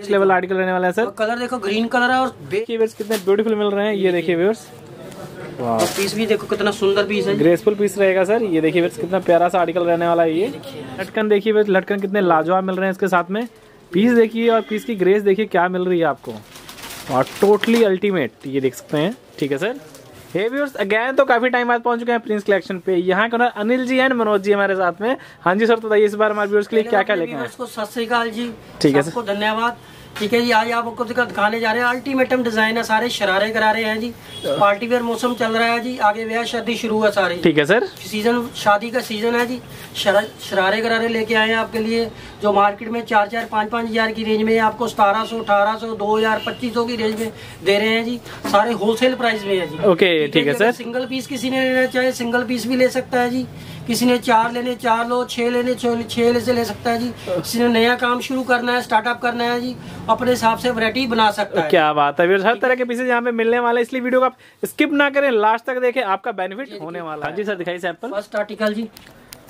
Next level article रहने वाला है सर कलर देखो ग्रीन कलर है और देखिए व्यूअर्स कितने ब्यूटीफुल मिल रहे हैं ये देखिए व्यूअर्स और पीस भी देखो कितना सुंदर पीस है। ग्रेसफुल पीस रहेगा सर ये देखिए व्यूअर्स कितना प्यारा सा आर्टिकल रहने वाला है ये। लटकन देखिए व्यूअर्स लटकन कितने लाजवाब मिल रहे हैं इसके साथ में। पीस देखिए और पीस की ग्रेस देखिए क्या मिल रही है आपको। और टोटली अल्टीमेट ये देख सकते हैं। ठीक है सर हे व्यूअर्स अगेन तो काफ़ी टाइम बाद पहुँच चुके हैं प्रिंस कलेक्शन पे। यहाँ के ओनर अनिल जी एंड मनोज जी हमारे साथ में। हाँ जी सर तो बताइए इस बार हमारे व्यूअर्स के लिए क्या क्या लेके सत्या सत श्रीकाल जी ठीक है, धन्यवाद। ठीक है जी आज आपको दिखा- दिखाने जा रहे हैं। अल्टीमेटम डिज़ाइन है सारे शरारे करा रहे हैं जी। पार्टी वेयर मौसम चल रहा है जी। आगे ब्याह शादी शुरू है सारे। ठीक है सर। सीज़न शादी का सीज़न है जी। शरा- शरारे करारे लेके आए हैं आपके लिए। जो मार्केट में चार चार पाँच पाँच हज़ार की रेंज में आपको सतारह सौ अठारह सौ दो हज़ार पच्चीस सौ की रेंज में दे रहे हैं जी। सारे होलसेल प्राइस में है जी। ओके ठीक है सर। सिंगल पीस किसी ने लेना चाहे सिंगल पीस भी ले सकता है जी। किसी ने चार लेने चार लो छह लेने छह छह ले से ले सकता है जी। किसी ने नया काम शुरू करना है स्टार्टअप करना है जी अपने हिसाब से वैरायटी बना सकता है। क्या बात है हर तरह के पीसेज यहाँ पे मिलने वाले हैं, इसलिए वीडियो को आप स्किप ना करें लास्ट तक देखें आपका बेनिफिट होने वाला है हाँ। जी सर दिखाई सैंपल फ़र्स्ट आर्टिकल जी।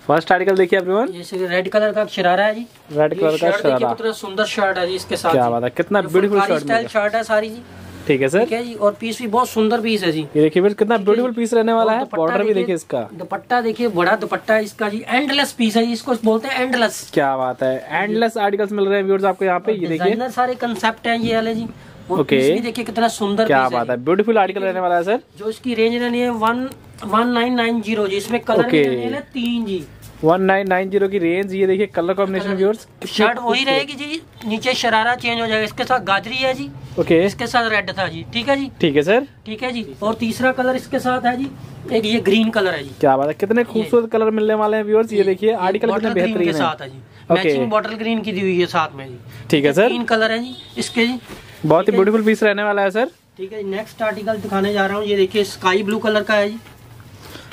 फ़र्स्ट आर्टिकल देखिए एवरीवन ये रेड कलर का शरारा है जी। रेड कलर का शरारा। कितना सुंदर शर्ट है जी इसके साथ क्या बात है कितना ब्यूटीफुल शर्ट है सारी जी। ठीक है सर ठीक है जी और पीस भी बहुत सुंदर पीस है जी। ये देखिए कितना ब्यूटीफुल पीस रहने वाला है। बॉर्डर भी देखिए इसका। दुपट्टा देखिए बड़ा दुपट्टा है इसका जी। एंडलेस पीस है इसको बोलते हैं एंडलेस क्या बात है। एंडलेस आर्टिकल्स मिल रहे हैं व्यूअर्स आपको यहाँ पे ये देखिए। सारे कंसेप्ट है ये वाले जी। ओके। पीस देखिए कितना सुंदर क्या बात है। ब्यूटीफुल आर्टिकल रहने वाला है सर जो इसकी रेंज रहनी है one one nine nine zero जी। इसमें कलर हैं तीन जी। वन नाइन नाइन ज़ीरो की रेंज ये देखिए कलर कॉम्बिनेशन व्यूअर्स शर्ट वही रहेगी जी नीचे शरारा चेंज हो जाएगा। इसके साथ गाजरी है जी। ओके इसके साथ रेड था जी। ठीक है जी? ठीक है सर ठीक है जी। और तीसरा कलर इसके साथ है जी। एक ये ग्रीन कलर है जी। क्या बात है कितने खूबसूरत कलर मिलने वाले हैं व्यूअर्स ये देखिए आर्टिकल कितने बेहतरीन है। साथ है जी। ओके। मैचिंग बॉटल ग्रीन की दी हुई है साथ में जी। ठीक है सर ग्रीन कलर है जी। इसके जी बहुत ही ब्यूटीफुल पीस रहने वाला है सर ठीक है नेक्स्ट आर्टिकल दिखाने जा रहा हूँ। ये देखिए स्काई ब्लू कलर का है जी।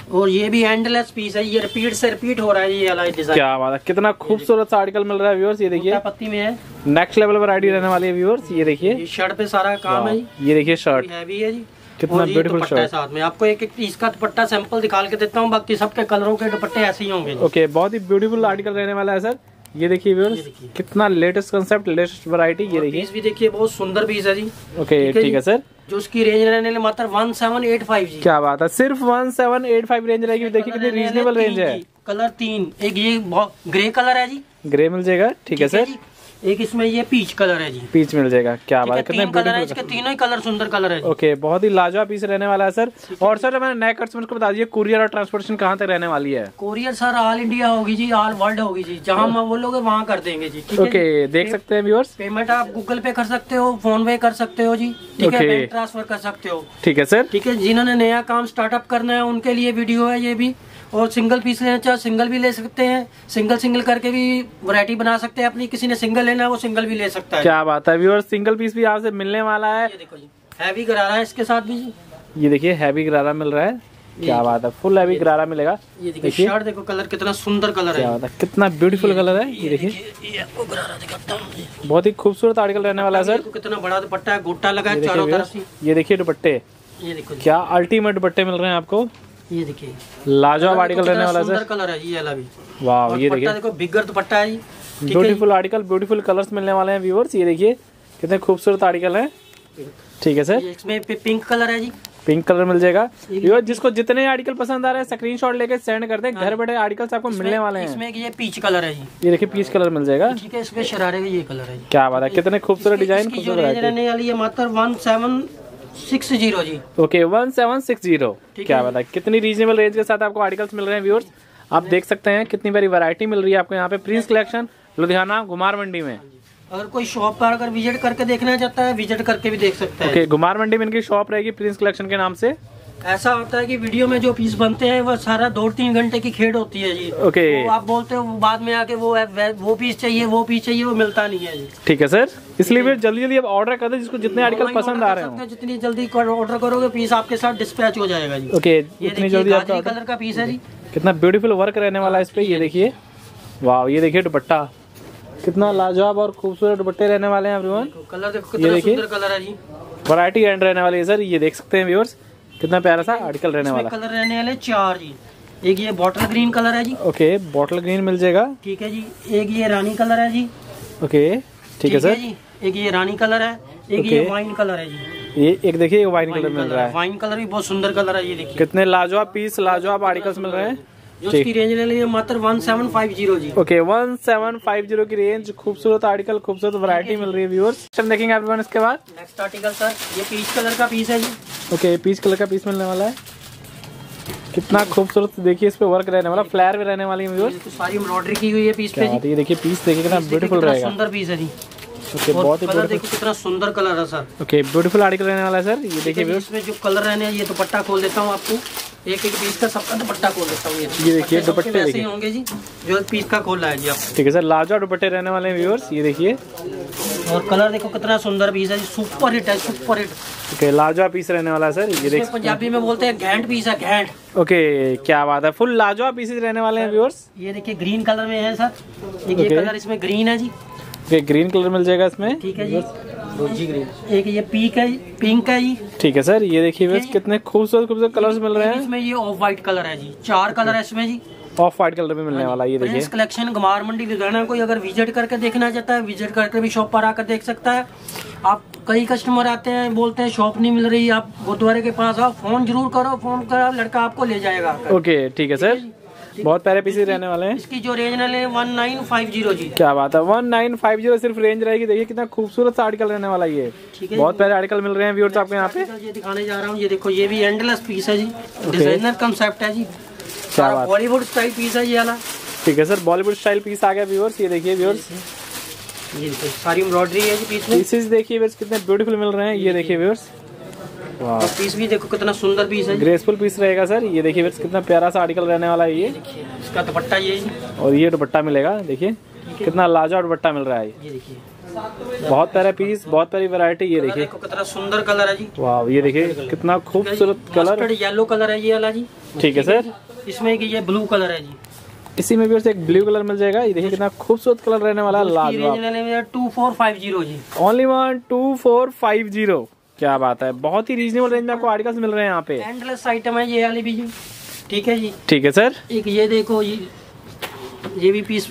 और ये भी हैंडलेस पीस है ये रिपीट से रिपीट हो रहा है ये वाला डिज़ाइन क्या बात है कितना खूबसूरत सा आर्टिकल मिल रहा है व्यूअर्स ये देखिए। पत्ती में है। नेक्स्ट लेवल वैरायटी रहने वाली है व्यूअर्स ये देखिए। शर्ट पे सारा काम है। ये देखिए शर्ट हैवी है जी। कितना ब्यूटीफुल शर्ट है साथ में। आपको एक एक पीस का दुपट्टा सैंपल दिखा के देता हूँ बाकी सबके कलरों के दुपट्टे ऐसे ही होंगे ओके बहुत ही ब्यूटीफुल आर्टिकल रहने वाला है सर ये देखिए व्यूअर्स कितना लेटेस्ट कंसेप्ट लेटेस्ट वैरायटी ये देखिए। भी देखिए बहुत सुंदर पीस है जी। ओके ठीक है। सर जो? उसकी रेंज रहने वाली मात्र वन सेवन एट फाइव जी। क्या बात है सिर्फ़ one seven eight five range रहेगी देखिए कितनी रीजनेबल रेंज है। कलर तीन। एक ये ग्रे कलर है जी। ग्रे मिल जाएगा ठीक है सर एक इसमें ये पीच कलर है जी। पीच मिल जाएगा। क्या बात कितने तीन कलर है इसके तीनों ही कलर सुंदर कलर है ओके बहुत ही लाजवाब पीस रहने वाला है सर और सर मैंने नए कस्टमर को बता दीजिए कुरियर और ट्रांसपोर्टेशन कहाँ तक रहने वाली है? कुरियर सर ऑल इंडिया होगी जी ऑल वर्ल्ड होगी जी। जहाँ हम बोलोगे वहाँ कर देंगे जी ओके देख सकते हैं व्यूअर्स पेमेंट आप गूगल पे कर सकते हो फ़ोन पे कर सकते हो जी। ठीक है ट्रांसफ़र कर सकते हो। ठीक है सर ठीक है जिन्होंने नया काम स्टार्टअप करना है उनके लिए वीडियो है ये भी। और सिंगल पीस लेना चाहे सिंगल भी ले सकते हैं सिंगल सिंगल करके भी वैरायटी बना सकते हैं अपनी। किसी ने सिंगल लेना है वो सिंगल भी ले सकता है। क्या बात है व्यूअर्स सिंगल पीस भी आपसे मिलने वाला है। ये देखो जी हैवी करा रहा है इसके साथ भी जी। ये देखिए हैवी गरारा मिल रहा है। क्या बात है फुल हैवी गरारा मिलेगा। ये देखिए शर्ट देखो कलर कितना सुंदर कलर है। क्या बात है कितना ब्यूटीफुल कलर है। ये देखिए। आपको गरारा दिखाता हूँ बहुत ही खूबसूरत आर्टिकल रहने वाला है सर कितना बड़ा दुपट्टा है गोटा लगा है चारों तरफ़ ये देखिए दुपट्टे। ये देखो क्या अल्टीमेट दुपट्टे मिल रहे हैं आपको। ये देखिए। लाजवाब आर्टिकल रहने वाला है सुंदर कलर है ये वाला भी। वाह ये देखिए। देखो बिगर दुपट्टा है ठीक है। ब्यूटीफुल आर्टिकल ब्यूटीफुल कलर्स मिलने वाले हैं व्यूअर्स ये देखिए कितने खूबसूरत आर्टिकल है। ठीक है सर। इसमें पिंक कलर है जी। पिंक कलर मिल जाएगा। व्यूअर जिसको जितने आर्टिकल पसंद आ रहे हैं स्क्रीनशॉट लेके सेंड कर दें। घर बैठे आर्टिकल्स आपको मिलने वाले हैं। इसमें ये पीच कलर है जी। ये देखिए पीच कलर मिल जाएगा। ठीक है इसमें शरारे का ये कलर है क्या बात है कितने खूबसूरत डिज़ाइन खूबसूरत रहने वाली है मात्र वन सेवन सिक्स ज़ीरो जी। Okay one seven six zero क्या है। बात है कितनी रीजनेबल रेंज के साथ आपको आर्टिकल्स मिल रहे हैं व्यूअर्स आप देख सकते हैं कितनी बड़ी वरायटी मिल रही है आपको यहाँ पे। प्रिंस कलेक्शन लुधियाना घुमार मंडी में। अगर कोई शॉप पर अगर विज़िट करके देखना चाहता है विज़िट करके भी देख सकते हैं। ओके गुमार मंडी में इनकी शॉप रहेगी प्रिंस कलेक्शन के नाम से। ऐसा होता है कि वीडियो में जो पीस बनते हैं वो सारा दो तीन घंटे की खेड होती है जी। ओके वो आप बोलते हो बाद में आके वो वो पीस चाहिए वो पीस चाहिए वो मिलता नहीं है जी। ठीक है सर इसलिए फिर जल्दी जल्दी अब ऑर्डर कर दे जिसको जितने आर्टिकल पसंद आ रहे हैं, जितनी जल्दी ऑर्डर करोगे पीस आपके साथ डिस्पैच हो जाएगा जी। ओके देखिए जल्दी आपका कलर का पीस है जी। कितना ब्यूटीफुल वर्क रहने वाला है इस पे ये देखिए। वाह ये देखिए दुपट्टा। कितना लाजवाब और खूबसूरत दुपट्टे रहने वाले हैं एवरीवन कलर देखो कितना सुंदर कलर है जी। वैरायटी एंड रहने वाली है सर ये देख सकते हैं व्यूअर्स कितना प्यारा सा आर्टिकल रहने वाला। कलर रहने वाले चार जी। एक ये बॉटल ग्रीन कलर है जी। ओके बॉटल ग्रीन मिल जाएगा। ठीक है जी। एक ये रानी कलर है जी। ओके ठीक है सर जी। एक ये रानी कलर है। एक ये वाइन कलर है जी। ये एक देखिए वाइन कलर मिल रहा है। वाइन कलर भी बहुत सुंदर कलर है ये देखिए। कितने लाजवाब पीस लाजवाब आर्टिकल्स मिल रहे हैं। रेंज ले लीजिए मात्र वन सेवन फाइव ज़ीरो जी। Okay one seven five zero की रेंज खूबसूरत आर्टिकल खूबसूरत वैरायटी मिल रही है व्यूअर्स देखेंगे एवरीवन इसके बाद। नेक्स्ट आर्टिकल सर ये पीच कलर का पीस है जी। ओके पीच कलर का पीस मिलने वाला है। कितना खूबसूरत देखिए इस पे वर्क रहने वाला फ्लैर भी रहने वाली है सारी एम्ब्रॉयडरी की हुई है पीस पे जी। ये देखिए पीस देखिए कितना ब्यूटीफुल रहेगा। सुंदर पीस है जी। ओके बहुत ही कितना सुंदर कलर है सर ओके ब्यूटीफुल आर्टिकल रहने वाला है सर ये देखिए इसमें जो कलर रहने ये दुपट्टा खोल देता हूँ आपको। एक एक पीस का सबका दुपट्टा खोल देता हूँ ये। देखिए, दुपट्टे वैसे होंगे जी जो पीस का खोल है जी आपको ठीक है सर लाजवाब दुपट्टे रहने वाले हैं व्यूअर्स ये देखिए। और कलर देखो कितना सुंदर पीस है सुपर हिट है सुपर हिट ओके लाजवा पीस रहने वाला है सर ये इसमें देख पंजाबी में बोलते हैं घैंट पीस है घैंट। ओके क्या बात है फुल लाजवा पीसेज रहने वाले हैं व्यूअर्स ये देखिए ग्रीन कलर में है सर। ये कलर इसमें ग्रीन है जी। ओके ग्रीन कलर मिल जाएगा इसमें? ठीक है जी। एक ये पीक है पिंक है। जी ठीक है सर ये देखिए कितने खूबसूरत खूबसूरत कलर्स मिल रहे हैं। इसमें ये ऑफ़ व्हाइट कलर है जी। चार कलर है इसमें जी। ऑफ़ व्हाइट कलर में मिलने वाला ये देखिए। कलेक्शन गमार मंडी लुधियाना कोई अगर विज़िट करके देखना चाहता है विज़िट करके भी शॉप पर आकर देख सकता है। आप कई कस्टमर आते हैं बोलते हैं शॉप नहीं मिल रही आप गुरुद्वारे के पास आओ फ़ोन ज़रूर करो फ़ोन करो लड़का आपको ले जाएगा ओके ठीक है सर। बहुत प्यारे पीसेज रहने वाले हैं। इसकी जो रेंज है वन नाइन फाइव ज़ीरो जी। क्या बात है? वन नाइन फाइव ज़ीरो सिर्फ़ रेंज रहेगी। देखिए कितना खूबसूरत सा आर्टिकल रहने वाला ये। बहुत प्यारे आर्टिकल मिल रहे हैं व्यूअर्स आपको यहाँ पे। ये दिखाने जा रहा हूँ। ये देखो ये भी एंडलेस पीस है जी। डिज़ाइनर कंसेप्ट है जी। क्या बात। बॉलीवुड स्टाइल पीस है ये वाला। ठीक है सर बॉलीवुड स्टाइल पीस आ गया व्यूअर्स ये देखिए व्यूअर्स ये सारी एम्ब्रॉयडरी है जी पीस में। पीसेज देखिए व्यूअर्स कितने ब्यूटीफुल मिल रहे हैं। ये देखिए व्यूअर्स और पीस भी देखो कितना सुंदर पीस है। ग्रेसफुल पीस रहेगा सर ये देखिए कितना प्यारा सा आर्टिकल रहने वाला है ये। इसका दुपट्टा ये। और ये दुपट्टा मिलेगा देखिए। कितना लाजा दुपट्टा मिल रहा है ये। देखिए। बहुत प्यारा पीस बहुत प्यारी वैरायटी ये देखिए। कितना सुंदर कलर है जी। वाह ये देखिए कितना खूबसूरत कलर येलो कलर है ये वाला जी। ठीक है सर इसमें ये ब्लू कलर है जी। इसी में भी एक ब्लू कलर मिल जाएगा। ये देखिए कितना खूबसूरत कलर रहने वाला है में टू फोर फाइव ज़ीरो जी। Only one two four five zero क्या बात है। बहुत ही रीजनेबल रेंज में आपको आर्टिकल्स मिल रहे हैं यहाँ पे। एंडलेस आइटम है ये वाली भी जी। ठीक है जी। ठीक है सर एक ये देखो ये ये भी पीस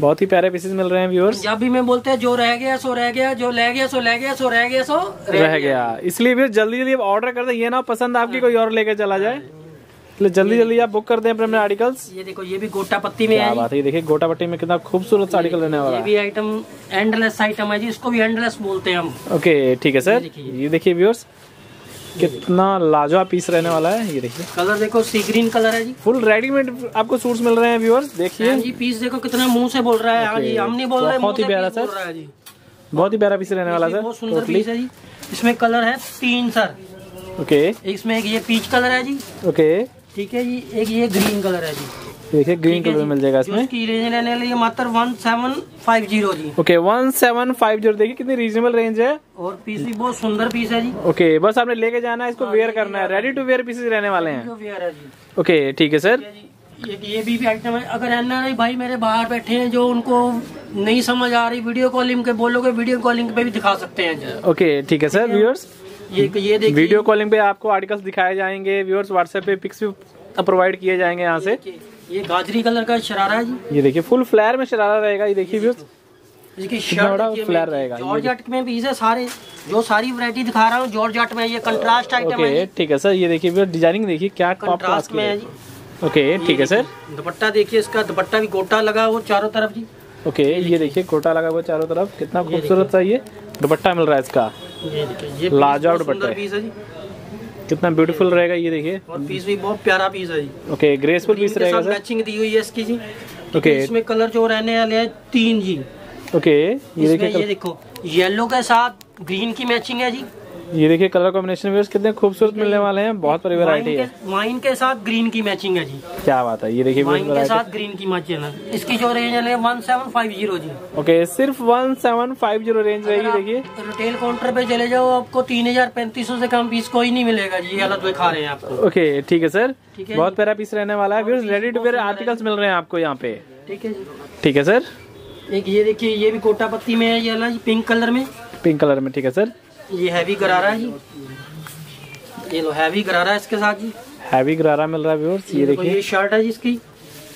बहुत ही प्यारे पीसेस मिल रहे हैं व्यूअर्स जब भी मैं बोलते हैं जो रह गया सो रह गया जो ले गया सो ले गया सो रह गया सो रह गया। इसलिए फिर जल्दी जल्दी ऑर्डर कर दे। ये ना पसंद आपकी कोई और लेके चला जाए। इसलिए जल्दी जल्दी आप बुक कर दें अपने आर्टिकल्स ये देखो ये भी गोटा पत्ती में क्या है बात है ये देखिए गोटा पट्टी में कितना खूबसूरत सा आर्टिकल रहने। वाला ये भी आइटम एंडलेस आइटम है जी इसको भी एंडलेस बोलते हैं हम। ओके ठीक है सर ये देखिए व्यूअर्स कितना लाजवाब पीस रहने वाला है ये देखिए। कलर देखो सी ग्रीन कलर है जी। फुल रेडीमेड आपको सूट्स मिल रहे हैं व्यूअर्स देखिए। हाँ जी पीस देखो कितना मुँह से बोल रहा है। हाँ जी हम नहीं बोल रहे बहुत ही प्यारा सर। बहुत ही प्यारा पीस रहने वाला सर बहुत सुंदर पीस है जी। इसमें कलर है तीन सर ओके इसमें एक ये पीच कलर है जी। ओके ठीक है जी एक ये ग्रीन कलर है जी। देखिए ग्रीन कलर मिल जाएगा इसमें। इसकी रेंज लेने लिए मात्र वन सेवन फाइव ज़ीरो जी। Okay one seven five zero देखिए कितनी रीजनेबल रेंज है। और पीस भी बहुत सुंदर पीस है जी। ओके बस आपने लेके जाना है इसको वेयर करना है। रेडी टू वेयर पीसेस रहने वाले हैं। है ओके ठीक है सर है। ये ये भी, भी आइटम है। अगर एन भाई मेरे बाहर बैठे हैं जो उनको नहीं समझ आ रही वीडियो कॉलिंग के बोलोगे वीडियो कॉलिंग पे भी दिखा सकते हैं ओके ठीक है सर व्यूअर्स ये ये देखिए। वीडियो कॉलिंग पे आपको आर्टिकल्स दिखाए जाएँगे व्यूअर्स व्हाट्सएप पे पिक्स भी प्रोवाइड किए जाएँगे यहाँ से। ये गाजरी कलर का शरारा है जी। ये देखिए फुल फ्लैर में शरारा रहेगा ये देखिए व्यूअर्स फ्लेयर रहेगा, जॉर्जट में पीस है सारे जो सारी वैरायटी दिखा रहा हूँ जॉर्जट में ये कंट्रास्ट आइटम है ठीक है सर ये देखिए डिज़ाइनिंग देखिए क्या कंट्रास्ट में है ओके ठीक है सर दुपट्टा देखिए इसका दुपट्टा भी गोटा लगा हुआ चारों तरफ़ जी। ओके ये देखिए। कोटा लगा हुआ चारों तरफ़ कितना खूबसूरत सा ये। दुपट्टा मिल रहा है इसका। ये देखिए लाजवाब दुपट्टा। कितना ब्यूटीफुल रहेगा ये देखिए। और पीस भी बहुत प्यारा पीस है जी। ओके ग्रेसफुल पीस रहेगा सर। मैचिंग दी हुई है इसकी जी। ओके। इसमें कलर जो रहने वाले हैं तीन जी। ओके ये देखिए ये देखो येलो के साथ ग्रीन की मैचिंग है जी। ये देखिए कलर कॉम्बिनेशन व्यूअर्स कितने खूबसूरत मिलने वाले हैं बहुत बड़ी वैरायटी है। वाइन के साथ ग्रीन की मैचिंग है जी। क्या बात है ये देखिए वाइन के साथ ग्रीन की मैचिंग है इसकी जो रेंज है वन सेवन फाइव ज़ीरो जी। ओके सिर्फ़ one seven five zero range रहेगी देखिए। रिटेल काउंटर पे चले जाओ आपको तीन हज़ार पैंतीस सौ से कम पीस कोई नहीं मिलेगा जी ये अलग दिखा रहे हैं आपको। ओके ठीक है सर बहुत प्यारा पीस रहने वाला है रेडी टू वेयर आर्टिकल्स मिल रहे हैं आपको यहाँ पे। ठीक है ठीक है सर एक ये देखिए ये भी कोटा पत्ती में है ये पिंक कलर में। पिंक कलर में ठीक है सर ये हैवी गरारा है जी। ये लो हैवी गरारा है इसके साथ जी। हैवी गरारा मिल रहा है व्यूअर्स ये देखिए। ये शर्ट है जी इसकी।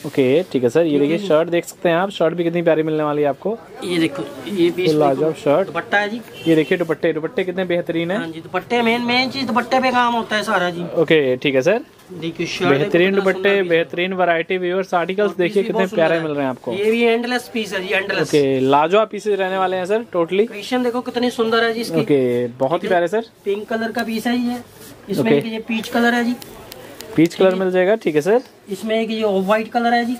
ओके ठीक है सर ये देखिए शर्ट देख सकते हैं आप शर्ट भी कितनी प्यारी मिलने वाली है आपको। ये देखो ये भी लाजवाब शर्ट। दुपट्टा है जी। ये देखिए दुपट्टे दुपट्टे कितने बेहतरीन है। हाँ जी दुपट्टे मेन मेन चीज़ दुपट्टे पे काम होता है सारा जी। ओके ठीक है सर। बेहतरीन दुपट्टे बेहतरीन वैरायटी व्यूअर्स आर्टिकल्स देखिए कितने प्यारे मिल रहे हैं आपको। ये भी एंडलेस पीस है जी एंडलेस ओके लाजवाब पीसेज रहने वाले हैं सर टोटली क्रिएशन देखो कितनी सुंदर है जी इसकी। ओके बहुत ही प्यारे सर पिंक कलर का पीस है ये। इसमें Okay. ये पीच कलर है जी। पीच कलर मिल जाएगा ठीक है सर इसमें एक ये ऑफ़ वाइट कलर है जी।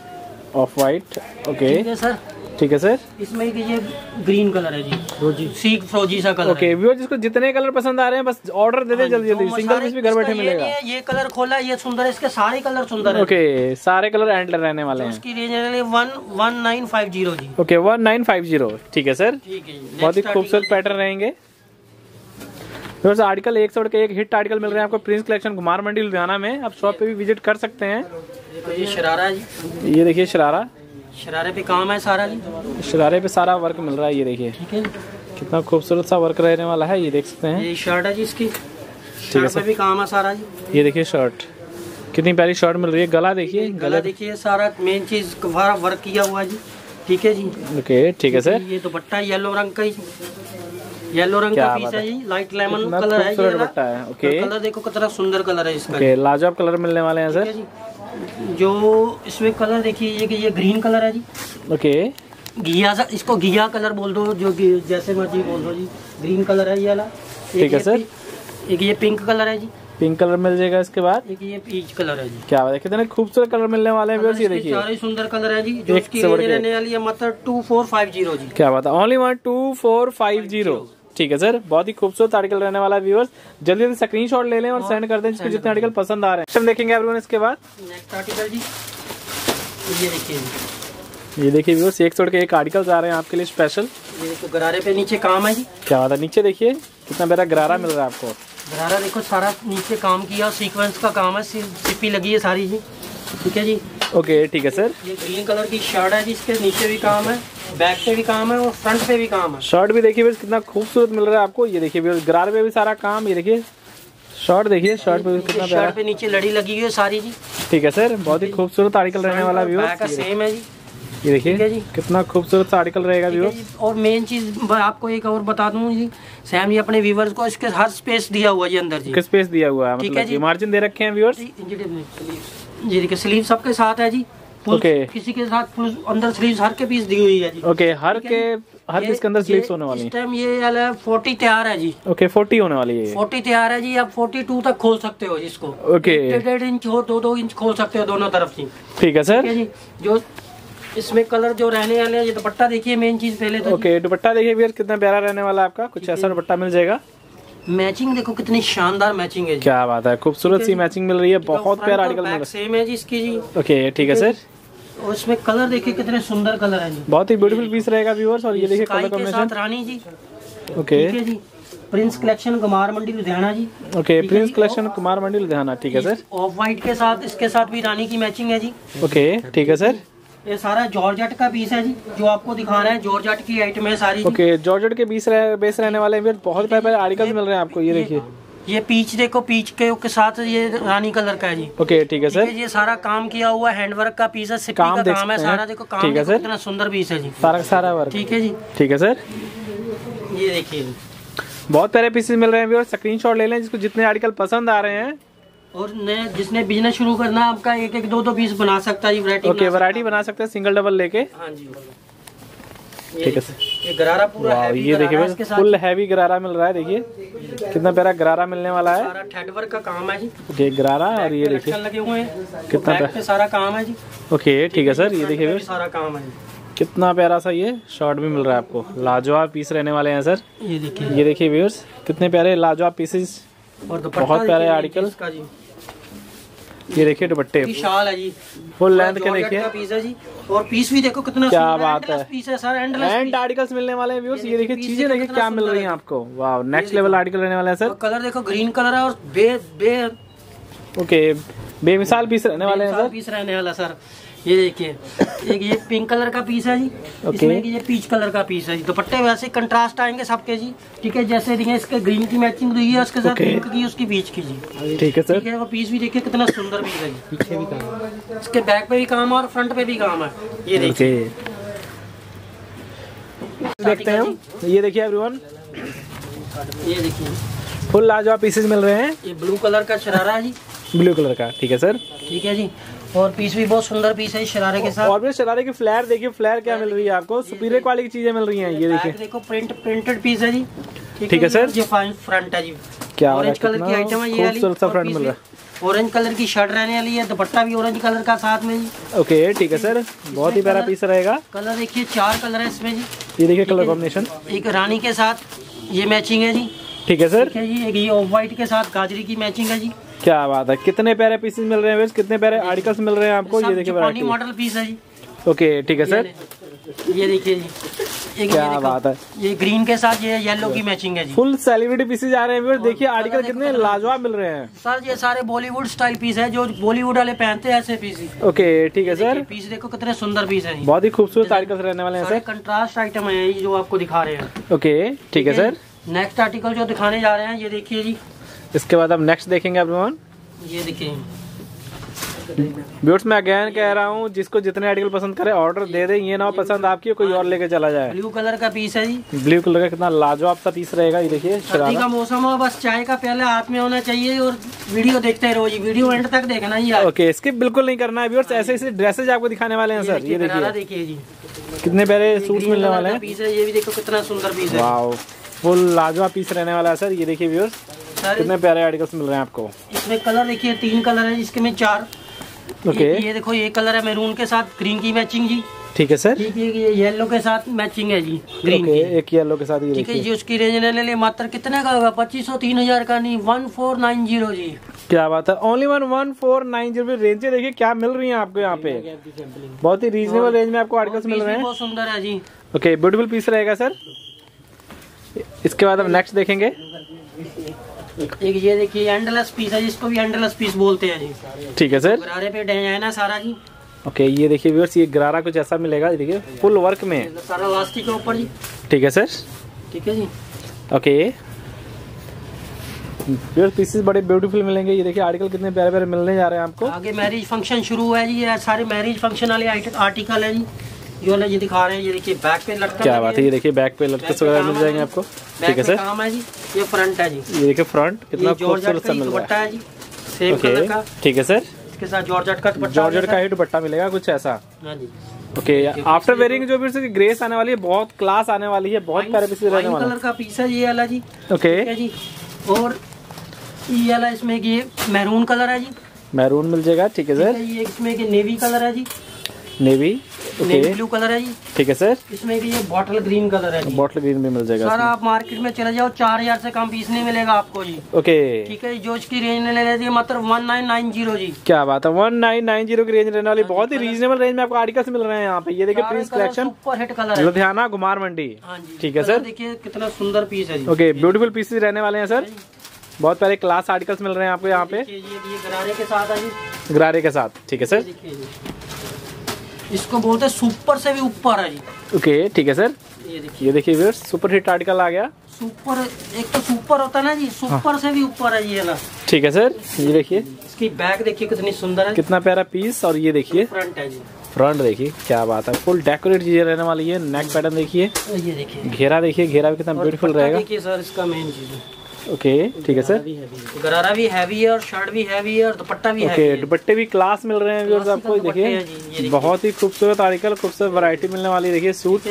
ऑफ़ वाइट ओके सर ठीक है सर इसमें ये ग्रीन कलर है जी रोजी सीख फ्रोजी सा कलर ओके व्यूअर जिसको जितने कलर पसंद आ रहे हैं बस ऑर्डर दे दें जल्दी जल्दी सिंगल पीस भी घर बैठे मिलेगा। ये, कलर खोला ये सुंदर है इसके सारे कलर सुंदर है। ओके सारे कलर एंड रहने वाले हैं। उसकी रेंज है one one nine five zero जी। Okay one nine five zero ठीक है सर ठीक है बहुत ही खूबसूरत पैटर्न रहेंगे। व्यूअर्स आर्टिकल एक सौ के एक हिट आर्टिकल मिल रहे हैं आपको प्रिंस कलेक्शन कुमार मंडी लुधियाना में। आप शॉप पे भी विज़िट कर सकते हैं। ये शरारा है जी। ये देखिए शरारा। शरारे पे काम है सारा जी? शरारे पे सारा वर्क मिल रहा है ये देखिए। ठीक है कितना खूबसूरत सा वर्क रहने वाला है ये देख सकते हैं। ये शर्ट है जी इसकी। है शर्ट पे भी काम है सारा जी। ये देखिए शर्ट कितनी प्यारी शर्ट मिल रही है। गला देखिए गला देखिए सारा मेन चीज़ वर्क किया हुआ जी। ठीक है जी। ओके ठीक है सर ये दुपट्टा येलो रंग का ही येलो रंग का पीस है जी। लाइट लेमन कलर है ये दुपट्टा है। ओके कलर देखो कितना सुंदर कलर है इसका ओके लाजवाब कलर मिलने वाले हैं सर जी इसमें कलर देखिए ये कि ये ग्रीन कलर है जी। ओके घिया इसको घिया कलर बोल दो जो जैसे मर्ज़ी बोल दो जी। ग्रीन कलर है ये वाला। ठीक है सर। एक ये पिंक कलर है जी। पिंक कलर मिल जाएगा इसके बाद? एक ये पीच कलर है जी। क्या बात है कितने खूबसूरत कलर मिलने वाले हैं व्यूअर्स ये देखिए। सारे सुंदर कलर है जी जो इसकी रेंज रहने वाली है मतलब टू फोर फाइव ज़ीरो जी। क्या बात है only one two four five zero ठीक है सर बहुत ही खूबसूरत आर्टिकल रहने वाला है व्यूअर्स जल्दी जल्दी स्क्रीन शॉट ले लें और सेंड कर दें जिसको जितने आर्टिकल पसंद आ रहे हैं। हम देखेंगे एवरीवन इसके बाद। नेक्स्ट आर्टिकल जी। ये देखिए ये देखिए व्यूअर्स एक छोड़ के एक आर्टिकल आ रहे हैं आपके लिए स्पेशल ये देखो गरारे पे नीचे काम है जी। क्या बात है नीचे देखिए कितना मेरा गरारा मिल रहा है आपको। गरारा देखो सारा नीचे काम किया सीक्वेंस का काम है सिप्पी लगी है सारी जी। ठीक है जी? ओके ठीक है सर ये ग्रीन कलर की शर्ट है जिसके नीचे भी काम है बैक पे भी काम है और फ्रंट पे भी काम है। शर्ट भी देखिए कितना खूबसूरत मिल रहा है आपको। ये देखिए व्यूअर्स गरारे पे भी सारा काम ये देखिए। शर्ट देखिए शर्ट पे भी कितना शर्ट पे नीचे लड़ी लगी हुई है सारी जी। ठीक है सर बहुत ही खूबसूरत आर्टिकल रहने वाला का सेम है जी। ये देखिए कितना खूबसूरत सा आर्टिकल रहेगा जी और मेन चीज़ आपको एक और बता दूँ जी। सैम जी अपने व्यूवर्स को इसके हर स्पेस दिया हुआ जी अंदर जी। स्पेस दिया हुआ है? है मतलब मार्जिन दे रखे हैं व्यूअर्स जी देखिए स्लीव सबके साथ है जी। Okay. किसी के साथ फुल अंदर स्लीव हर के पीस दी हुई है जी। ओके हर के हर पीस के अंदर स्लीव्स होने वाली इस टाइम ये वाला फोर्टी तैयार है जी। ओके फोर्टी होने वाली है ये। फोर्टी तैयार है जी आप फोर्टी टू तक खोल सकते हो जिसको Okay. डेढ़ इंच हो दो दो इंच खोल सकते हो दोनों तरफ़ से ठीक है ठीक है सर जी? जो इसमें कलर जो रहने वाले हैं ये दुपट्टा देखिए मेन चीज़ पहले तो ओके दुपट्टा देखिए कितना प्यारा रहने वाला है आपका। कुछ ऐसा दुपट्टा मिल जाएगा। मैचिंग देखो कितनी शानदार मैचिंग है क्या बात है खूबसूरत सी मैचिंग मिल रही है बहुत प्यारा आर्टिकल मिल। रहा सेम है जी इसकी जी। ओके ठीक है सर और इसमें कलर देखिए कितने सुंदर कलर है जी। बहुत ही ब्यूटीफुल पीस रहेगा व्यूअर्स और ये देखिए कलर कॉम्बिनेशन साथ रानी जी। ओके ठीक है जी। प्रिंस कलेक्शन कुमार मंडी लुधियाना जी। Okay Prince Collection Kumar Mandi Ludhiana ठीक है सर ऑफ़ वाइट के साथ इसके साथ भी रानी की मैचिंग है जी। ओके ठीक है सर ये सारा जॉर्जट का पीस है जी जो आपको दिखा रहे हैं। जॉर्जट की आइटम है सारी। ओके जॉर्जेट के बीस रह, बेस रहने वाले हैं। बहुत प्यारे आर्टिकल्स मिल रहे हैं आपको ये देखिए। ये पीच देखो पीच के के साथ ये रानी कलर का है जी। ओके ठीक है सर ये सारा काम किया हुआ हैंडवर्क का पीस है सिप्पी काम का काम है सारा देखो काम ठीक है सर। कितना सुंदर पीस है जी। सारा सारा वर्क ठीक है जी। ठीक है सर ये देखिए। बहुत प्यारे पीसेस मिल रहे हैं व्यूअर्स स्क्रीनशॉट ले लें जिसको जितने आर्टिकल पसंद आ रहे हैं। और ने जिसने बिज़नेस शुरू करना है आपका एक एक दो दो पीस बना सकता है वैरायटी ओके वैरायटी बना सकते हैं। सिंगल डबल लेके? हाँ जी ठीक है ये गरारा पूरा ये देखिए फुल हैवी गरारा मिल रहा है देखिए। कितना प्यारा गरारा मिलने वाला है। सारा का काम है जी। ओके गरारा और ये देखिए। लगे हुए हैं। कितना पे सारा काम है जी। ओके ठीक है सर ये देखिए सारा काम है कितना प्यारा सा ये शॉर्ट भी मिल रहा है आपको। लाजवाब पीस रहने वाले हैं सर ये देखिए। ये देखिए व्यूअर्स कितने प्यारे लाजवाब पीसेस और बहुत प्यारे आर्टिकल। ये देखिए दुपट्टे। विशाल है जी। फुल लेंथ के देखिए। पीस है जी। और पीस भी देखो कितना क्या बात है। पीस है सर एंडलेस एंड आर्टिकल्स मिलने वाले हैं व्यूअर्स ये देखिए चीज़ें देखिए क्या मिल रही हैं। आपको। वाह नेक्स्ट लेवल आर्टिकल रहने वाला है सर कलर देखो ग्रीन कलर है और बे बे ओके बेमिसाल पीस रहने वाले हैं सर पीस रहने वाला सर ये देखिए एक ये पिंक कलर का पीस है जी। ओके। इसमें ये पीच कलर का पीस है जी। दुपट्टे वैसे कंट्रास्ट आएँगे सबके जी। ठीक है जैसे देखिए इसके ग्रीन की मैचिंग हुई है उसके साथ ओके। पिंक की उसकी बीच की जी। ठीक है सर ठीक है वो पीस भी देखिए कितना सुंदर पीस है जी। पीछे भी काम है। इसके बैक पे भी काम है और फ्रंट पे भी काम है। ये देखिए। देखते हैं हम। ये देखिए एवरीवन ये देखिए। फुल लाजवाब पीसेस मिल रहे हैं। ये ब्लू कलर का शरारा है जी। ब्लू कलर का। ठीक है सर ठीक है जी। और पीस भी बहुत सुंदर पीस है शरारे के साथ। और भी शरारे की फ्लैर देखिए फ्लैर क्या मिल रही है आपको? सुपीरियर क्वालिटी की चीज़ें मिल रही हैं ये देखिए। देखो प्रिंट प्रिंटेड पीस है जी। ठीक है, सर। ये फ्रंट है जी। क्या हो है, ऑरेंज कलर की आइटम है ये पीस मिल रहा भी ऑरेंज कलर की शर्ट रहने वाली है दुपट्टा भी ऑरेंज कलर का साथ में जी। ओके ठीक है सर बहुत ही प्यारा पीस रहेगा। कलर देखिए चार कलर है इसमें जी। ये देखिए कलर कॉम्बिनेशन एक रानी के साथ ये मैचिंग है जी। ठीक है सर ठीक है जी एक ये ऑफ़ व्हाइट के साथ गाजरी की मैचिंग है जी। क्या बात है? कितने प्यारे पीसेस मिल रहे हैं कितने प्यारे आर्टिकल्स मिल रहे हैं आपको? ये देखिए मॉडल पीस है जी। ओके ठीक है सर ये देखिए जी। क्या ये बात है। ये ग्रीन के साथ ये येलो की मैचिंग है जी। फुल सेलिब्रिटी पीसेज आ रहे हैं देखिए आर्टिकल कितने लाजवाब मिल रहे हैं। सर ये सारे बॉलीवुड स्टाइल पीस है जो बॉलीवुड वाले पहनते हैं ऐसे पीस ओके ठीक है सर पीस देखो कितने सुंदर पीस है बहुत ही खूबसूरत आर्टिकल्स रहने वाले हैं सर कंट्रास्ट आइटम है जो आपको दिखा रहे हैं। ओके ठीक है सर नेक्स्ट आर्टिकल जो दिखाने जा रहे हैं ये देखिए जी। इसके बाद हम नेक्स्ट देखेंगे एवरीवन ये देखिए। व्यूअर्स मैं अगेन कह रहा हूँ जिसको जितने आर्टिकल पसंद करे ऑर्डर दे दे ये ना हो पसंद आपकी कोई और लेके चला जाए। ब्लू कलर का पीस है जी। ब्लू कलर का कितना लाजवाब सा पीस रहेगा ये देखिए सर्दी का मौसम है बस चाय का पहले हाथ में होना चाहिए और वीडियो देखते रहो जी। वीडियो एंड तक देखना ही ओके स्किप बिल्कुल नहीं करना है व्यूअर्स ऐसे ऐसे ड्रेसेज आपको दिखाने वाले हैं सर ये देखिए। जी। कितने प्यारे सूट मिलने वाले हैं। पीस है ये भी देखो कितना सुंदर पीस है। फुल लाजवाब पीस रहने वाला है सर ये देखिए व्यूअर्स सर। कितने प्यारे आर्टिकल्स मिल रहे हैं आपको? इसमें कलर देखिए तीन कलर है इसके में चार। ओके ये, ये देखो ये कलर है मैरून के साथ ग्रीन की मैचिंग जी। ठीक है सर ठीक है ये येलो के साथ मैचिंग है जी ग्रीन ओके की। एक येलो के साथ ये ठीक है जी उसकी रेंज लेने लिए मात्र कितने का होगा? पच्चीस सौ तीन हज़ार का नहीं वन फोर नाइन ज़ीरो जी। क्या बात है? Only one one four nine zero range देखिए क्या मिल रही है आपको यहाँ पे? बहुत ही रीजनेबल रेंज में आपको आर्टिकल्स मिल रहे हैं। बहुत सुंदर है जी। ओके ब्यूटीफुल पीस रहेगा सर इसके बाद हम नेक्स्ट देखेंगे। एक ये देखिए एंडलेस पीस है जिसको भी एंडलेस पीस बोलते हैं जी। ठीक है सर। गरारे पे डिज़ाइन है सारा जी ओके ये देखिए व्यूअर्स ये गरारा कुछ ऐसा मिलेगा ये देखिए फुल वर्क में। सारा लास्टिक के ऊपर जी। ठीक है सर। ठीक है जी। ओके। व्यूअर्स पीसेस बड़े ब्यूटीफुल मिलेंगे। ये देखिए आर्टिकल कितने प्यारे प्यारे मिलने जा रहे हैं आपको। आगे मैरिज फ़ंक्शन शुरू हुआ है जी ये सारे मैरिज फ़ंक्शन वाले आर्टिकल है जी। जो वाला ये दिखा रहे हैं ये देखिए बैक पे लटका क्या बात है ये देखिए बैक पे लटकस वगैरह मिल जाएँगे आपको। ठीक है सर। काम है जी ये फ्रंट है जी। ये देखिए फ्रंट कितना खूबसूरत सा मिल रहा है है। जी सेम कलर का। ठीक है सर। इसके साथ जॉर्जेट का दुपट्टा जॉर्जेट का ही दुपट्टा मिलेगा कुछ ऐसा। हाँ जी। ओके आफ्टर वेयरिंग जो भी ग्रेस आने वाली है बहुत क्लास आने वाली है बहुत प्यारे पीसेस रहने वाले कलर का पीस है ये वाला जी। ओके जी। और ये वाला इसमें कि ये मैरून कलर है जी। मैरून मिल जाएगा ठीक है सर। ये इसमें कि नेवी कलर है जी। नेवी नेवी ब्लू कलर है जी। ठीक है सर इसमें कि ये बॉटल ग्रीन कलर है जी। बॉटल ग्रीन भी मिल जाएगा सर आप मार्केट में चले जाओ चार हज़ार से कम पीस नहीं मिलेगा आपको जी। ओके ठीक है जो इसकी रेंज ले लेती है मात्र वन नाइन नाइन ज़ीरो जी। क्या बात है? वन नाइन नाइन ज़ीरो की रेंज रहने वाली बहुत ही रीजनेबल रेंज में आपको आर्टिकल्स मिल रहे हैं यहाँ पे। ये देखिए Prince Collection super hit colour Ludhiana Kumar Mandi. हाँ ठीक है सर देखिए कितना सुंदर पीस है ओके ब्यूटीफुल पीसेस रहने वाले हैं सर बहुत प्यारे क्लास आर्टिकल्स मिल रहे हैं आपको यहाँ पे। ये ये गरारे के साथ है गरारे के साथ। ठीक है सर इसको बोलते हैं सुपर से भी ऊपर है जी। ओके ठीक है सर। ये देखिए। ये देखिए सुपर हिट आर्टिकल आ गया। सुपर एक तो सुपर होता है ना जी सुपर हाँ। से भी ऊपर है ये ना ठीक है सर ये देखिए। इसकी बैक देखिए कितनी सुंदर है। कितना प्यारा पीस और ये देखिए। फ्रंट है जी। फ्रंट देखिए क्या बात है। फुल डेकोरेट चीज़ें रहने वाली है। नेक पैटर्न देखिए। ये देखिए। घेरा देखिए घेरा भी कितना ब्यूटीफुल रहेगा। देखिए सर इसका मेन चीज़ ओके ठीक है सर गरारा भी हैवी है और शर्ट भी हैवी है और दुपट्टा भी ओके दुपट्टे भी क्लास मिल रहे हैं व्यूअर्स आपको देखिए। बहुत ही खूबसूरत आर्टिकल खूबसूरत वैरायटी मिलने वाली। देखिए सूट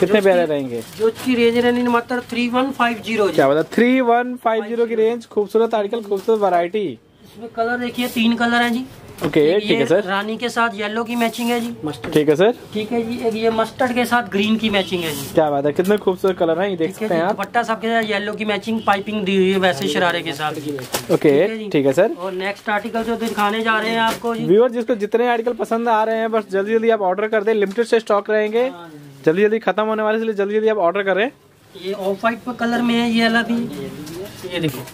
कितने प्यारे रहेंगे। जो इसकी रेंज रहनी मात्र थ्री वन फाइव ज़ीरो क्या बता थ्री वन फाइव ज़ीरो की रेंज खूबसूरत आर्टिकल खूबसूरत वरायटी इसमें कलर देखिए तीन कलर है जी। ओके ठीक है सर रानी के साथ येलो की मैचिंग है जी। मस्टर्ड ठीक है सर ठीक है जी एक ये मस्टर्ड के साथ ग्रीन की मैचिंग है जी। क्या बात है कितने खूबसूरत कलर हैं ये देख है सकते हैं आप। दुपट्टा सबके साथ येलो की मैचिंग पाइपिंग दी हुई है वैसे शरारे के साथ। ओके ठीक है सर और नेक्स्ट आर्टिकल जो दिखाने जा रहे हैं आपको व्यूअर जिसको जितने आर्टिकल पसंद आ रहे हैं बस जल्दी जल्दी आप ऑर्डर कर दे। लिमिटेड से स्टॉक रहेंगे। जल्दी जल्दी खत्म होने वाले इसलिए जल्दी जल्दी आप ऑर्डर करें। ये ऑफ़ वाइट कलर में है ये भी। ये देखो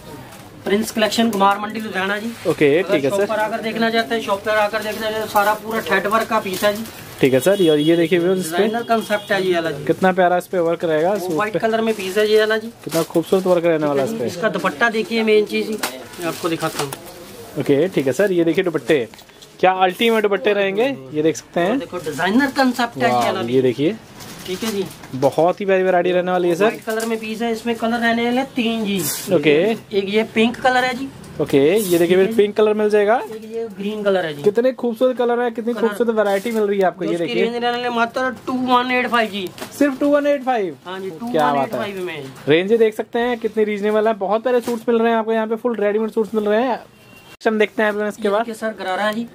प्रिंस कलेक्शन कुमार मंडी लुधियाना जी। ओके ठीक है शॉप सर पर आकर देखना चाहते हैं शॉप पर आकर देखना चाहते हैं सारा पूरा थ्रेड वर्क का पीस है जी। ठीक है सर और ये देखिए डिज़ाइनर कंसेप्ट है ये वाला जी कितना प्यारा इस पे वर्क रहेगा व्हाइट कलर में पीस है ये वाला जी। कितना खूबसूरत वर्क रहने वाला इस पे। इसका दुपट्टा देखिए मेन चीज़ ही। मैं आपको दिखाता हूँ। ओके ठीक है सर ये देखिए दुपट्टे। क्या अल्टीमेट दुपट्टे रहेंगे ये देख सकते हैं। देखो डिज़ाइनर कंसेप्ट है ये वाला ये देखिए। ठीक है जी। बहुत ही प्यारी वैरायटी रहने वाली है सर कलर में पीस है इसमें कलर रहने वाले तीन जी। ओके एक ये पिंक कलर है जी। ओके ये देखिए फिर पिंक कलर मिल जाएगा। ये ग्रीन कलर है जी। कितने खूबसूरत कलर है कितनी खूबसूरत वैरायटी मिल रही है आपको ये देखिए। रेंज रहने वाले मात्र टू वन एट फाइव जी। सिर्फ़ टू वन एट फाइव हाँ क्या बात है। रेंज देख सकते हैं कितनी रीजनेबल है। बहुत सारे सूट्स मिल रहे हैं आपको यहाँ पे फुल रेडीमेड सूट्स मिल रहे हैं। हम देखते हैं इसके बाद। सर है जी।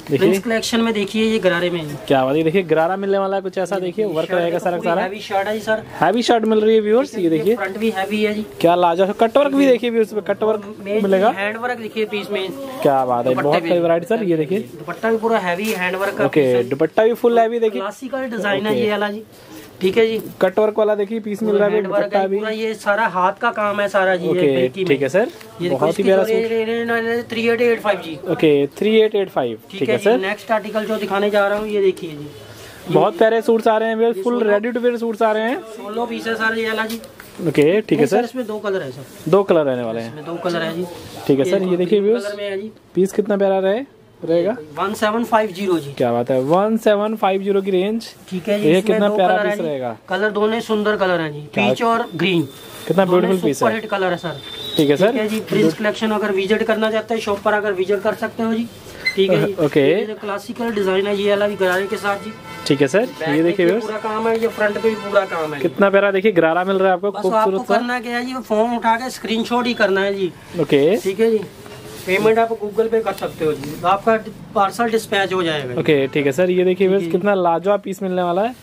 प्रिंस कलेक्शन में देखिए ये गरारे में। क्या बात है? देखिए गरारा मिलने वाला है कुछ ऐसा देखिए वर्क रहेगा सारा सारा। हैवी शर्ट है जी सर हैवी शर्ट मिल रही है व्यूअर्स ये देखिए। फ्रंट भी हैवी है जी। क्या लाजवाब कट वर्क भी देखिए व्यूअर्स पे कट वर्क मिलेगा। हैंड वर्क देखिए पीस में। क्या बात है बहुत सारी वैरायटी सर ये देखिए। दुपट्टा भी पूरा हैवी हैंड वर्क का ओके दुपट्टा भी फुल हैवी देखिए। क्लासिकल डिज़ाइन है ये वाला जी। ठीक है जी। कट वर्क वाला देखिए पीस मिल रहा है है पूरा ये सारा हाथ का काम है सारा जी ओके ठीक है सर। बहुत ही प्यारा suit three eight eight five जी। Okay three eight eight five ठीक है है सर। नेक्स्ट आर्टिकल जो दिखाने जा रहा हूँ ये देखिए जी। बहुत प्यारे सूट्स आ रहे हैं full ready to wear suits आ रहे हैं। सोलो पीस है सर ये जी। ओके ठीक है सर इसमें दो कलर है सर। दो कलर रहने वाले हैं। इसमें दो कलर है जी। ठीक है सर ये देखिए है पीस कितना प्यारा रहे रहेगा? वन सेवन फाइव ज़ीरो जी। क्या बात है? वन सेवन फाइव ज़ीरो की रेंज ठीक है जी ये कितना प्यारा पीस रहेगा? कलर दोनों सुंदर कलर है जी। पीच और ग्रीन कितना ब्यूटीफुल पीस है। कलर है सर ठीक है ठीक सर है जी प्रिंस कलेक्शन अगर विज़िट करना चाहते हैं शॉप पर अगर विज़िट कर सकते हो जी। ठीक है जी। ओके। क्लासिकल डिज़ाइन है ये वाला भी गरारे के साथ जी। ठीक है सर ये देखिए पूरा काम है ये फ्रंट पे भी पूरा काम है कितना प्यारा देखिए गरारा मिल रहा है आपको बस आपको खूबसूरत करना क्या है जी फ़ोन उठा के स्क्रीनशॉट ही करना है जी। ओके ठीक है जी। पेमेंट आप गूगल पे कर सकते हो जी। आपका पार्सल डिस्पैच हो जाएगा ओके ठीक है सर ये देखिए कितना लाजवाब पीस मिलने वाला है।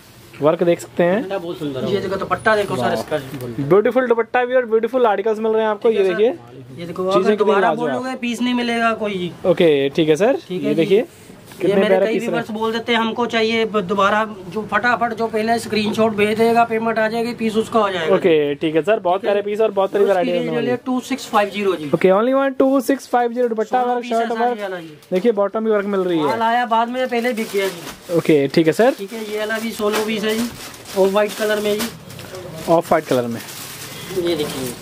वर्क देख सकते हैं। बहुत सुंदर ये देखो दुपट्टा देखो सर इसका ब्यूटीफुल दुपट्टा भी और ब्यूटीफुल आर्टिकल्स मिल रहे हैं आपको ये देखिए। ये देखो चीज़ें दोबारा बोलोगे पीस नहीं मिलेगा कोई ओके ठीक है सर ये देखिए। ये मेरे कई व्यूवर्स बोल देते हैं हमको चाहिए दोबारा जो फटाफट जो पहले स्क्रीनशॉट भेज देगा पेमेंट आ जाएगी पीस उसका हो जाएगा। ओके ठीक है सर बहुत सारे पीस और बहुत सारी वैरायटी है टू सिक्स फाइव ज़ीरो जी। Okay only one two six five zero dupatta work shirt work देखिए बॉटम भी वर्क मिल रही है। आया बाद में पहले बिक गया जी। ओके ठीक है सर ठीक है ये वाला भी सोलो पीस है जी और व्हाइट कलर में जी। ऑफ़ वाइट कलर में। ये देखिए।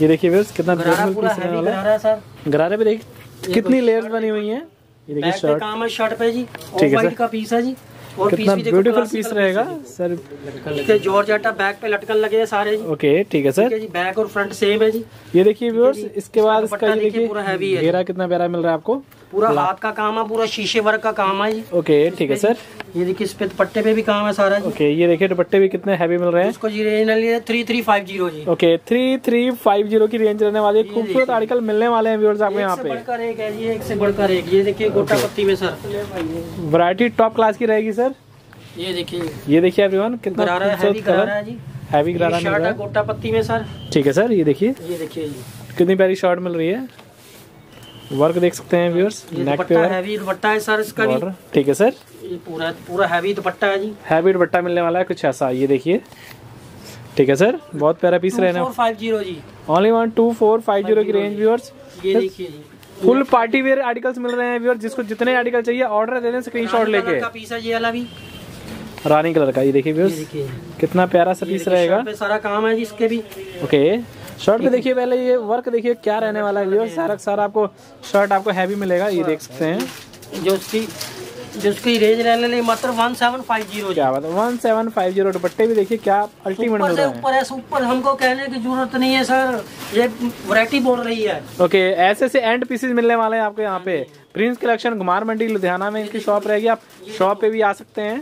ये देखिए व्यूअर्स कितना गरारा ब्यूटीफुल पूरा पीस हैवी सर गरारे पे देखिए कितनी लेयर्स बनी हुई हैं। ये देखिए शर्ट काम है शर्ट पे जी। ठीक है सर। का पीस है जी। और कितना ब्यूटीफुल पीस रहेगा सर है जॉर्ज आटा बैक पे लटकन लगे हैं सारे जी। ओके ठीक है सर जी बैक और फ्रंट सेम है जी। ये देखिए व्यूअर्स इसके बाद इसका ये देखिए देखिए पूरा हैवी है घेरा कितना प्यारा मिल रहा है आपको। पूरा हाथ का काम है पूरा शीशे वर्क का काम है जी ओके ठीक है सर। ये देखिए इस पे दुपट्टे पे भी काम है सारा जी। ओके ये देखिए दुपट्टे भी कितने हैवी मिल रहे हैं। इसको जी रेंज है थ्री थ्री फाइव ज़ीरो जी। Okay three three five zero की रेंज रहने वाली है। खूबसूरत आर्टिकल मिलने वाले हैं व्यूअर्स आपको यहाँ पे। बढ़कर एक है जी एक से बढ़कर एक। ये देखिए गोटा पत्ती में सर। वरायटी टॉप क्लास की रहेगी सर। ये देखिए। ये देखिए एवरीवन कितना खूबसूरत कलर है जी। हैवी गोटा पत्ती में सर। ठीक है सर ये देखिए। ये देखिए कितनी प्यारी शॉर्ट मिल रही है। वर्क देख सकते हैं व्यूअर्स नेक पे हैवी दुपट्टा है सर इसका भी। ठीक है सर ये पूरा पूरा हैवी दुपट्टा है जी। हैवी दुपट्टा मिलने वाला है कुछ ऐसा। ये देखिए। ठीक है सर बहुत प्यारा पीस रहने। फाइव ज़ीरो जी। Only one two four five zero की रेंज व्यूअर्स ये देखिए फुल पार्टी वेयर आर्टिकल्स मिल रहे हैं व्यूअर जिसको जितने आर्टिकल चाहिए ऑर्डर दे दें स्क्रीनशॉट रानी लेके। का पीस है ये वाला भी। रानी कलर का ये देखिए ये व्यूअर्स देखिए। कितना प्यारा सा पीस रहेगा। सारा काम है जी इसके भी। ओके शर्ट पे देखिए पहले ये वर्क देखिए क्या रहने वाला है। व्यूअर सारा सारा आपको शर्ट आपको हैवी मिलेगा ये देख सकते हैं। जो उसकी जो उसकी रेंज रहने लगी मात्र वन सेवन फाइव ज़ीरो क्या बात है वन सेवन फाइव ज़ीरो दुपट्टे भी देखिए क्या अल्टीमेट ऊपर मिल रहे ऊपर है ऊपर हमको कहने की ज़रूरत नहीं है सर। ये वैरायटी बोल रही है। ओके ऐसे ऐसे एंड पीसेस मिलने वाले हैं आपको यहाँ पे। प्रिंस कलेक्शन कुमार मंडी लुधियाना में इनकी शॉप रहेगी। आप शॉप पे भी आ सकते हैं।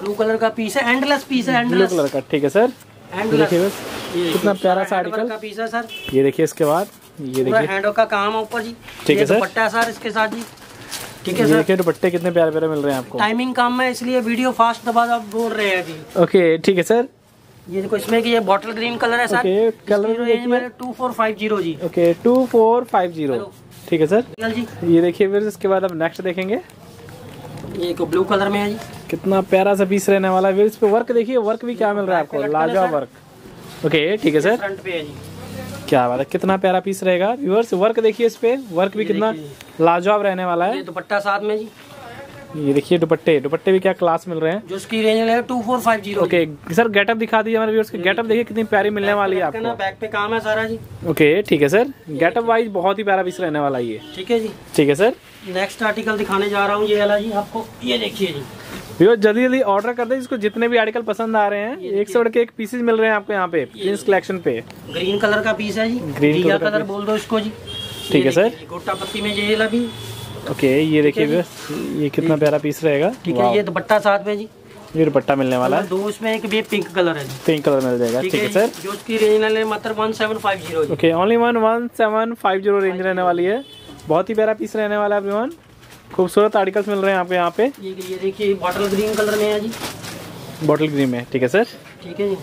ब्लू कलर का पीस है एंडलेस पीस है ब्लू एंडलेस कलर का ठीक है सर देखिए बस कितना प्यारा सा आर्टिकल का पीस है सर ये देखिए इसके बाद ये देखिए। हैंडो का काम है ऊपर जी। ठीक है सर। दुपट्टा है सर इसके साथ जी। ठीक है सर देखिए दुपट्टे कितने प्यारे प्यारे मिल रहे हैं आपको। टाइमिंग काम है इसलिए वीडियो फास्ट दबा आप बोल रहे हैं जी। ओके ठीक है सर ये देखो इसमें कि ये बॉटल ग्रीन कलर है sir okay colour range five zero जी। Okay two four five zero ठीक है सर जी। ये देखिए फिर इसके बाद अब नेक्स्ट देखेंगे। ये को ब्लू कलर में है जी। कितना प्यारा सा पीस रहने वाला है। इस पे वर्क देखिए वर्क भी क्या मिल रहा है आपको? लाजवाब वर्क ओके ठीक है सर फ्रंट पे है जी। क्या बात है कितना प्यारा पीस रहेगा। व्यूअर्स वर्क देखिए इस पे। वर्क भी कितना लाजवाब रहने वाला है। दुपट्टा साथ में जी। ये देखिए दुपट्टे। दुपट्टे भी क्या क्लास मिल रहे हैं। जो इसकी रेंज है two four five zero okay sir getup दिखा दीजिए हमारे व्यूअर्स गेटअप देखिए। कितनी प्यारी मिलने वाली है आपको। बैक पे काम है सारा जी। ओके ठीक है सर गेटअप वाइज बहुत ही प्यारा पीस रहने वाला है ये। ठीक है जी। ठीक है सर नेक्स्ट आर्टिकल दिखाने जा रहा हूँ ये वाला जी आपको ये देखिए जी। व्यूअर्स जल्दी जल्दी ऑर्डर कर दें जिसको जितने भी आर्टिकल पसंद आ रहे हैं एक सौ के एक पीसेज मिल रहे हैं आपको यहाँ पे प्रिंस कलेक्शन पे। ग्रीन कलर का पीस है जी। Green दिया color का कलर बोल दो इसको जी। ठीक है ये सर। गोटा पत्ती में ये वाला भी। ओके ये देखिए ये कितना प्यारा पीस रहेगा। ठीक है ये दुपट्टा साथ में जी। ये दुपट्टा मिलने वाला है। दो उसमें एक भी पिंक कलर है पिंक कलर मिल जाएगा। ठीक है सर जो उसकी रेंज मात्र one seven five zero okay only one one seven five zero range रहने वाली है। बहुत ही प्यारा पीस रहने वाला है एवरीवन खूबसूरत आर्टिकल्स मिल रहे हैं आपको यहाँ पे। ये देखिए बॉटल ग्रीन कलर में है जी। बॉटल ग्रीन में ठीक है सर ठीक है जी।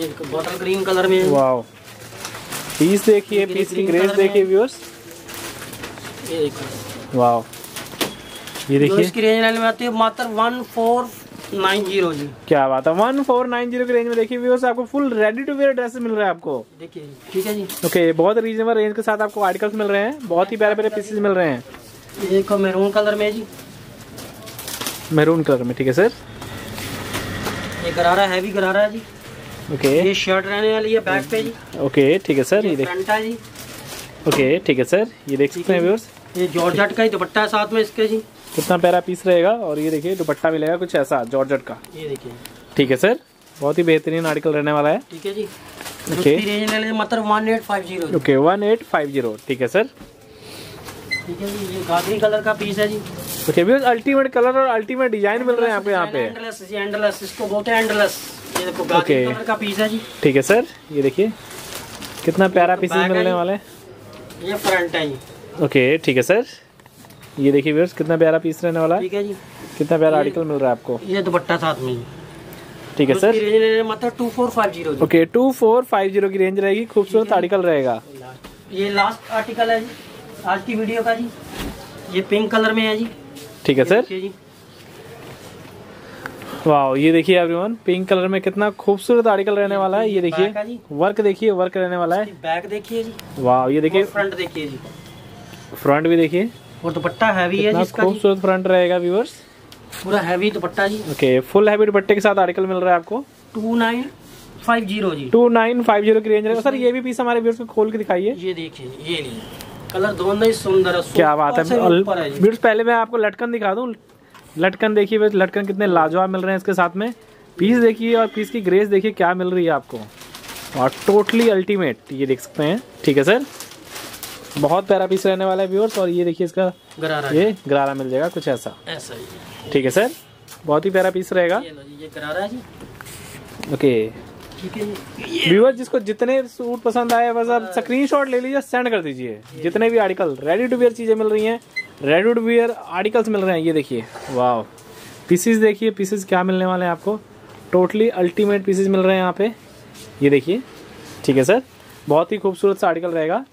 ये बॉटल ग्रीन कलर में वाओ पीस देखिए पीस की ग्रेस देखिए व्यूअर्स ये देखिए। वाओ ये देखिए। इसकी रेंज में आती है मात्र वन फोर नाइन ज़ीरो जी। क्या बात है? वन फोर नाइन ज़ीरो की रेंज में देखिए व्यूअर्स आपको full ready to wear dress मिल रहा है आपको। देखिए ठीक है जी। ओके बहुत रीजनेबल रेंज के साथ आपको आर्टिकल्स मिल रहे हैं बहुत ही प्यारे प्यारे पीसेस मिल रहे हैं। एक मैरून कलर में जी। मैरून कलर में ठीक है सर ये गरारा हैवी गरारा है जी। ओके ये शर्ट रहने वाली है बैक पे जी। ओके ठीक है सर ये ये देख फ्रंट है जी। ओके ठीक है सर ये देख सकते हैं व्यूअर्स ये जॉर्जट का ही दुपट्टा है साथ में इसके जी। कितना प्यारा पीस रहेगा और ये देखिए दुपट्टा मिलेगा कुछ ऐसा जॉर्जट का। ये देखिए। ठीक है सर? बहुत ही बेहतरीन आर्टिकल रहने वाला है। ठीक है जी। Okay. Five zero okay one eight five zero ठीक है सर? ठीक है जी ये गाजरी कलर का पीस है जी। ओके व्यूअर्स अल्टीमेट कलर और अल्टीमेट डिज़ाइन मिल रहे हैं आपको यहाँ पे। एंडलेस जी एंडलेस इसको बोलते हैं एंडलेस ये देखो गाजरी Okay. का पीस है जी। ठीक है सर? ये देखिए कितना प्यारा तो पीसेस bag है मिलने। वाले हैं। ये फ्रंट है जी। ओके ठीक है सर? ये देखिए व्यूअर्स कितना प्यारा पीस रहने वाला है। ठीक है जी। कितना प्यारा आर्टिकल मिल रहा है आपको। ये दुपट्टा साथ में ठीक है sir. Two four five zero okay two four five zero की रेंज रहेगी खूबसूरत आर्टिकल रहेगा। ये लास्ट आर्टिकल है जी आज की वीडियो का जी। ये पिंक कलर में है जी। ठीक है सर। वाह ये देखिए एवरीवन पिंक कलर में कितना खूबसूरत आर्टिकल रहने वाला है ये देखिए। वर्क देखिए वर्क रहने वाला है। बैक देखिए जी। वाह ये देखिए। फ्रंट देखिए जी। फ्रंट भी देखिए। और दुपट्टा हैवी है जिसका खूबसूरत फ्रंट रहेगा व्यूअर्स पूरा हैवी दुपट्टा जी। ओके फुल हैवी दुपट्टे के साथ आर्टिकल मिल रहा है आपको? टू नाइन फाइव ज़ीरो जी। टू नाइन फाइव ज़ीरो की रेंज रहेगा। सर ये भी पीस हमारे व्यूअर्स को खोल के दिखाइए। ये देखिए ये लीजिए कलर दोनों ही सुंदर है क्या बात है। व्यूअर्स पहले मैं आपको लटकन दिखा दूँ। लटकन देखिए लटकन कितने लाजवाब मिल रहे हैं इसके साथ में। पीस देखिए और पीस की ग्रेस देखिए क्या मिल रही है आपको। और टोटली अल्टीमेट ये देख सकते हैं। ठीक है सर बहुत प्यारा पीस रहने वाला है व्यूअर्स और ये देखिए इसका गरारा ये गरारा मिल जाएगा कुछ ऐसा। ऐसा ही ठीक है सर बहुत ही प्यारा पीस रहेगा। ये ये गरारा है ओके। ठीक है जी। व्यूअर जिसको जितने सूट पसंद आए बस आप स्क्रीनशॉट ले लीजिए सेंड कर दीजिए। जितने भी आर्टिकल रेडी टू वेयर चीज़ें मिल रही हैं रेडी टू वेयर आर्टिकल्स मिल रहे हैं ये देखिए। वाह पीसेस देखिए पीसेस क्या मिलने वाले हैं आपको? टोटली अल्टीमेट पीसेस मिल रहे हैं यहाँ पे। ये देखिए। ठीक है सर बहुत ही खूबसूरत सा आर्टिकल रहेगा।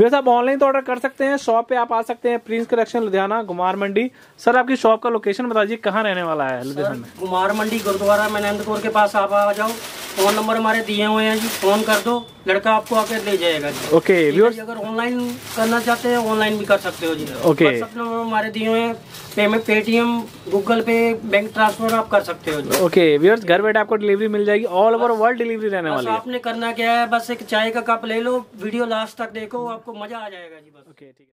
वैसे आप ऑनलाइन तो ऑर्डर कर सकते हैं शॉप पे आप आ सकते हैं Prince Collection Ludhiana Kumar Mandi. Sir आपकी शॉप का लोकेशन बता दीजिए कहाँ रहने वाला है लुधियाना में? कुमार मंडी गुरुद्वारा मैनंदपुर के पास आप आ जाओ। फ़ोन नंबर हमारे दिए हुए हैं जी फ़ोन कर दो लड़का आपको आके ले जाएगा जी। ओके जी, अगर ऑनलाइन करना चाहते हैं ऑनलाइन भी कर सकते हो जी। Okay. WhatsApp नंबर हमारे दिए हुए हैं payment Paytm Google Pay bank transfer आप कर सकते हो जी। ओके व्यूअर्स घर बैठे आपको डिलीवरी मिल जाएगी ऑल ओवर वर्ल्ड डिलीवरी रहने वाली है। आपने करना क्या है बस एक चाय का कप ले लो वीडियो लास्ट तक देखो आपको मज़ा आ जाएगा जी बस। ओके ठीक है।